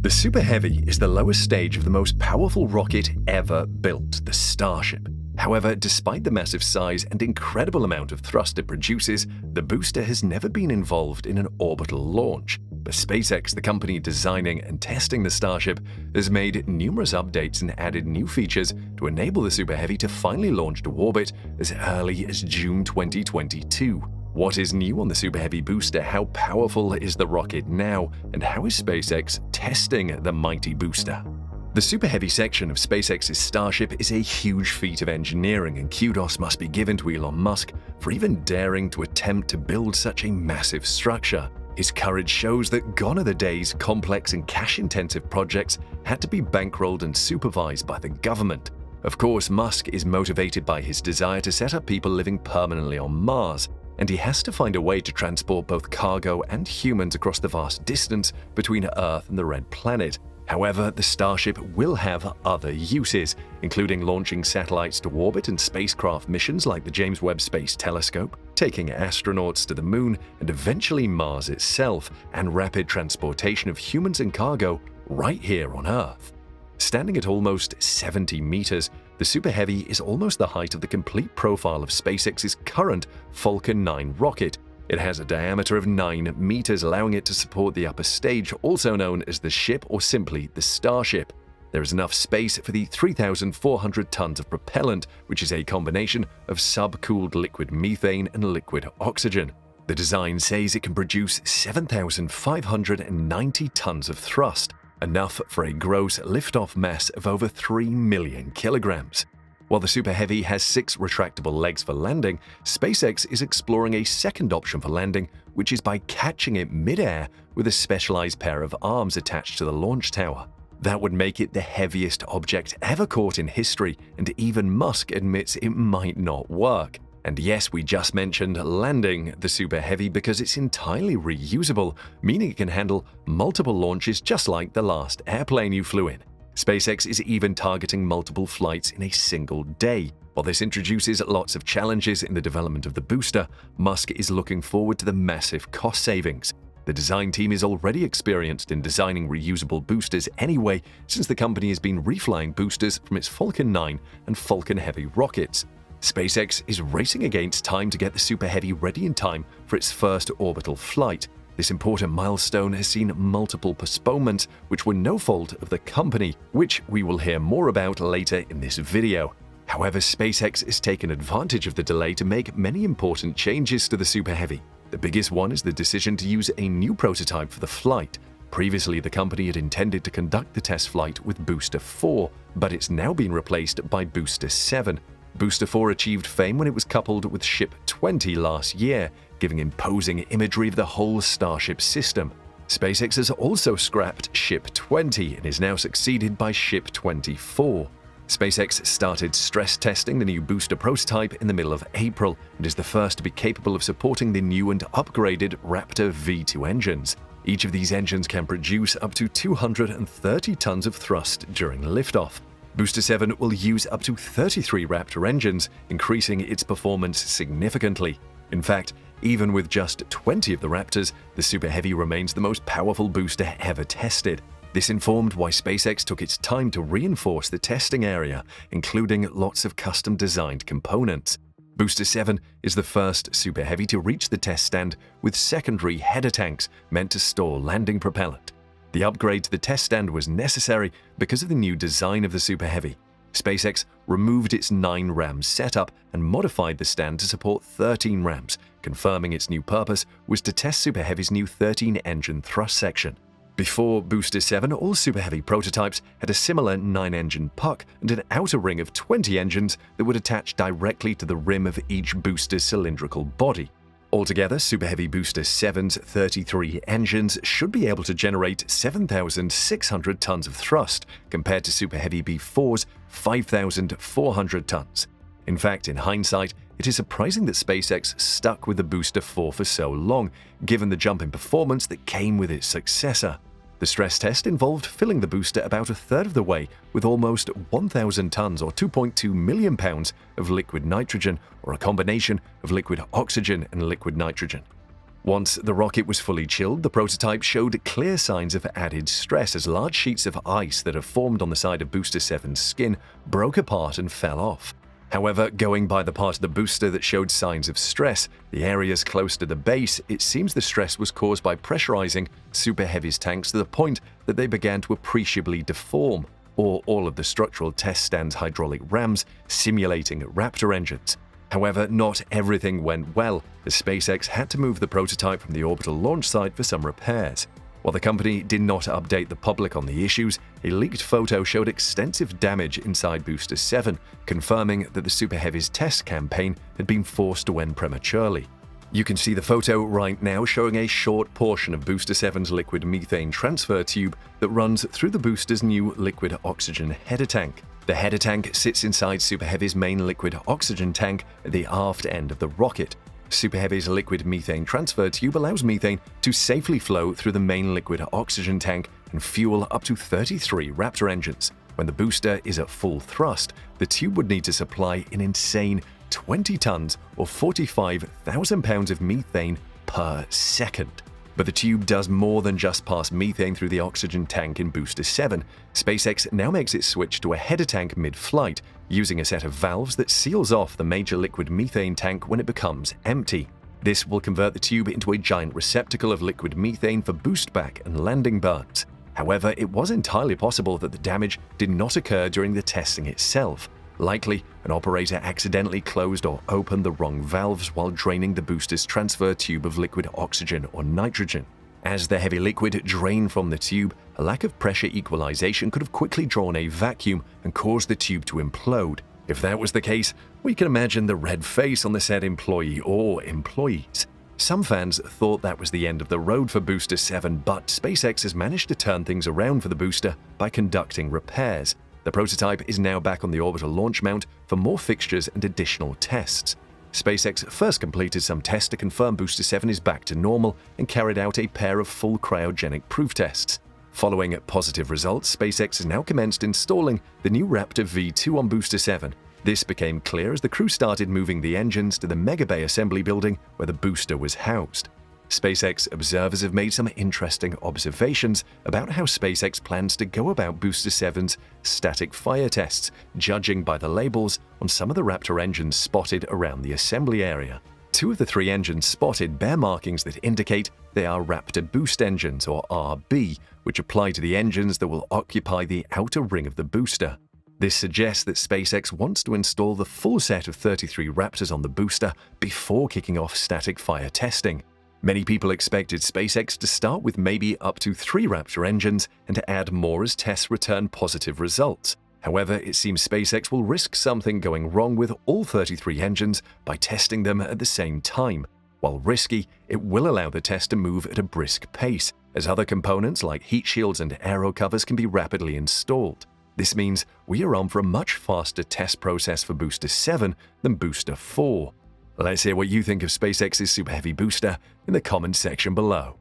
The Super Heavy is the lowest stage of the most powerful rocket ever built, the Starship. However, despite the massive size and incredible amount of thrust it produces, the booster has never been involved in an orbital launch. But SpaceX, the company designing and testing the Starship, has made numerous updates and added new features to enable the Super Heavy to finally launch to orbit as early as June 2022. What is new on the Super Heavy booster? How powerful is the rocket now? And how is SpaceX testing the mighty booster? The Super Heavy section of SpaceX's Starship is a huge feat of engineering, and kudos must be given to Elon Musk for even daring to attempt to build such a massive structure. His courage shows that gone are the days complex and cash-intensive projects had to be bankrolled and supervised by the government. Of course, Musk is motivated by his desire to set up people living permanently on Mars, and he has to find a way to transport both cargo and humans across the vast distance between Earth and the Red Planet. However, the Starship will have other uses, including launching satellites to orbit and spacecraft missions like the James Webb Space Telescope, taking astronauts to the Moon and eventually Mars itself, and rapid transportation of humans and cargo right here on Earth. Standing at almost 70 meters, the Super Heavy is almost the height of the complete profile of SpaceX's current Falcon 9 rocket. It has a diameter of 9 meters, allowing it to support the upper stage, also known as the ship or simply the Starship. There is enough space for the 3,400 tons of propellant, which is a combination of sub-cooled liquid methane and liquid oxygen. The design says it can produce 7,590 tons of thrust, enough for a gross liftoff mass of over 3 million kilograms. While the Super Heavy has six retractable legs for landing, SpaceX is exploring a second option for landing, which is by catching it mid-air with a specialized pair of arms attached to the launch tower. That would make it the heaviest object ever caught in history, and even Musk admits it might not work. And yes, we just mentioned landing the Super Heavy because it's entirely reusable, meaning it can handle multiple launches just like the last airplane you flew in. SpaceX is even targeting multiple flights in a single day. While this introduces lots of challenges in the development of the booster, Musk is looking forward to the massive cost savings. The design team is already experienced in designing reusable boosters anyway, since the company has been reflying boosters from its Falcon 9 and Falcon Heavy rockets. SpaceX is racing against time to get the Super Heavy ready in time for its first orbital flight. This important milestone has seen multiple postponements, which were no fault of the company, which we will hear more about later in this video. However, SpaceX has taken advantage of the delay to make many important changes to the Super Heavy. The biggest one is the decision to use a new prototype for the flight. Previously, the company had intended to conduct the test flight with Booster 4, but it's now been replaced by Booster 7, Booster 4 achieved fame when it was coupled with Ship 20 last year, giving imposing imagery of the whole Starship system. SpaceX has also scrapped Ship 20 and is now succeeded by Ship 24. SpaceX started stress testing the new booster prototype in the middle of April and is the first to be capable of supporting the new and upgraded Raptor V2 engines. Each of these engines can produce up to 230 tons of thrust during liftoff. Booster 7 will use up to 33 Raptor engines, increasing its performance significantly. In fact, even with just 20 of the Raptors, the Super Heavy remains the most powerful booster ever tested. This informed why SpaceX took its time to reinforce the testing area, including lots of custom-designed components. Booster 7 is the first Super Heavy to reach the test stand with secondary header tanks meant to store landing propellant. The upgrade to the test stand was necessary because of the new design of the Super Heavy. SpaceX removed its 9 rams setup and modified the stand to support 13 rams, confirming its new purpose was to test Super Heavy's new 13-engine thrust section. Before Booster 7, all Super Heavy prototypes had a similar 9-engine puck and an outer ring of 20 engines that would attach directly to the rim of each booster's cylindrical body. Altogether, Super Heavy Booster 7's 33 engines should be able to generate 7,600 tons of thrust, compared to Super Heavy B4's 5,400 tons. In fact, in hindsight, it is surprising that SpaceX stuck with the Booster 4 for so long, given the jump in performance that came with its successor. The stress test involved filling the booster about a third of the way with almost 1,000 tons or 2.2 million pounds of liquid nitrogen or a combination of liquid oxygen and liquid nitrogen. Once the rocket was fully chilled, the prototype showed clear signs of added stress as large sheets of ice that have formed on the side of Booster 7's skin broke apart and fell off. However, going by the part of the booster that showed signs of stress, the areas close to the base, it seems the stress was caused by pressurizing Super Heavy's tanks to the point that they began to appreciably deform, or all of the structural test stand's hydraulic rams simulating Raptor engines. However, not everything went well, as SpaceX had to move the prototype from the orbital launch site for some repairs. While the company did not update the public on the issues, a leaked photo showed extensive damage inside Booster 7, confirming that the Super Heavy's test campaign had been forced to end prematurely. You can see the photo right now showing a short portion of Booster 7's liquid methane transfer tube that runs through the booster's new liquid oxygen header tank. The header tank sits inside Super Heavy's main liquid oxygen tank at the aft end of the rocket, Super Heavy's liquid methane transfer tube allows methane to safely flow through the main liquid oxygen tank and fuel up to 33 Raptor engines. When the booster is at full thrust, the tube would need to supply an insane 20 tons or 45,000 pounds of methane per second. But the tube does more than just pass methane through the oxygen tank in Booster 7. SpaceX now makes its switch to a header tank mid-flight, using a set of valves that seals off the major liquid methane tank when it becomes empty. This will convert the tube into a giant receptacle of liquid methane for boostback and landing burns. However, it was entirely possible that the damage did not occur during the testing itself. Likely, an operator accidentally closed or opened the wrong valves while draining the booster's transfer tube of liquid oxygen or nitrogen. As the heavy liquid drained from the tube, a lack of pressure equalization could have quickly drawn a vacuum and caused the tube to implode. If that was the case, we can imagine the red face on the said employee or employees. Some fans thought that was the end of the road for Booster 7, but SpaceX has managed to turn things around for the booster by conducting repairs. The prototype is now back on the orbital launch mount for more fixtures and additional tests. SpaceX first completed some tests to confirm Booster 7 is back to normal and carried out a pair of full cryogenic proof tests. Following positive results, SpaceX has now commenced installing the new Raptor V2 on Booster 7. This became clear as the crew started moving the engines to the Mega Bay assembly building where the booster was housed. SpaceX observers have made some interesting observations about how SpaceX plans to go about Booster 7's static fire tests, judging by the labels on some of the Raptor engines spotted around the assembly area. Two of the three engines spotted bear markings that indicate they are Raptor boost engines, or RB, which apply to the engines that will occupy the outer ring of the booster. This suggests that SpaceX wants to install the full set of 33 Raptors on the booster before kicking off static fire testing. Many people expected SpaceX to start with maybe up to three Raptor engines and to add more as tests return positive results. However, it seems SpaceX will risk something going wrong with all 33 engines by testing them at the same time. While risky, it will allow the test to move at a brisk pace, as other components like heat shields and aero covers can be rapidly installed. This means we are on for a much faster test process for Booster 7 than Booster 4. Let's hear what you think of SpaceX's Super Heavy booster in the comments section below.